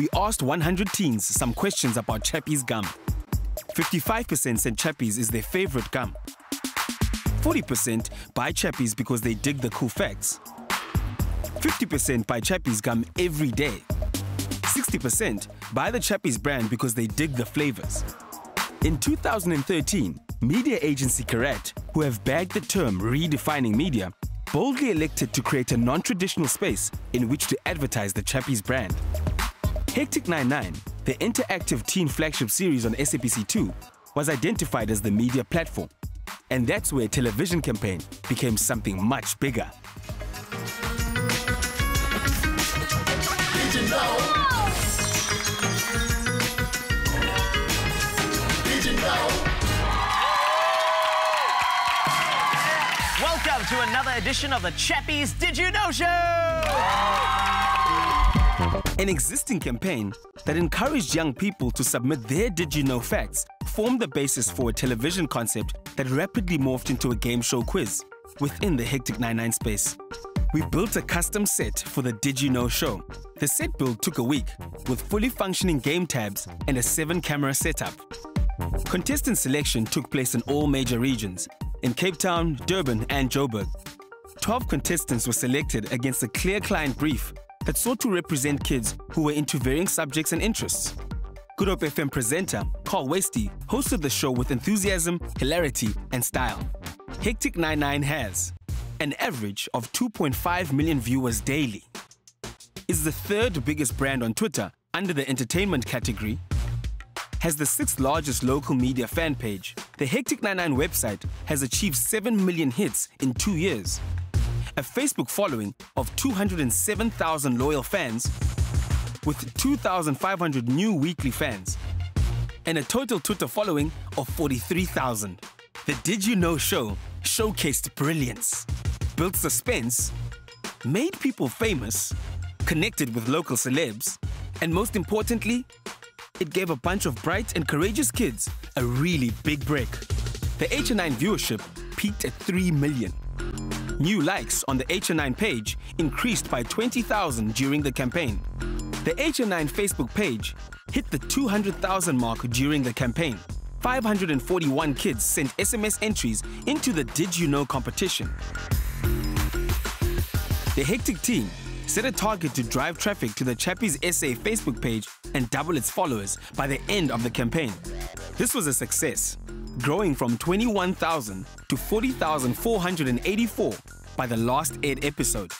We asked 100 teens some questions about Chappies gum. 55% said Chappies is their favorite gum. 40% buy Chappies because they dig the cool facts. 50% buy Chappies gum every day. 60% buy the Chappies brand because they dig the flavors. In 2013, media agency Carat, who have bagged the term redefining media, boldly elected to create a non-traditional space in which to advertise the Chappies brand. Hectic 99, the interactive teen flagship series on SABC2, was identified as the media platform. And that's where a television campaign became something much bigger. To another edition of the Chappies Did You Know Show! An existing campaign that encouraged young people to submit their Did You Know facts formed the basis for a television concept that rapidly morphed into a game show quiz within the Hectic 99 space. We built a custom set for the Did You Know show. The set build took a week with fully functioning game tabs and a seven camera setup. Contestant selection took place in all major regions in Cape Town, Durban, and Joburg. 12 contestants were selected against a clear client brief that sought to represent kids who were into varying subjects and interests. Good Hope FM presenter Carl Wastie hosted the show with enthusiasm, hilarity, and style. Hectic 99 has an average of 2.5 million viewers daily. Is the third biggest brand on Twitter under the entertainment category. Has the sixth largest local media fan page. The Hectic 99 website has achieved 7 million hits in two years a Facebook following of 207,000 loyal fans with 2,500 new weekly fans and a total Twitter following of 43,000. The Did You Know show showcased brilliance, built suspense, made people famous, connected with local celebs, and most importantly, it gave a bunch of bright and courageous kids a really big break. The HN9 viewership peaked at 3 million. New likes on the HN9 page increased by 20,000 during the campaign. The HN9 Facebook page hit the 200,000 mark during the campaign. 541 kids sent SMS entries into the Did You Know competition. The Hectic team set a target to drive traffic to the Chappies SA Facebook page and double its followers by the end of the campaign. This was a success, growing from 21,000 to 40,484 by the last aired episode.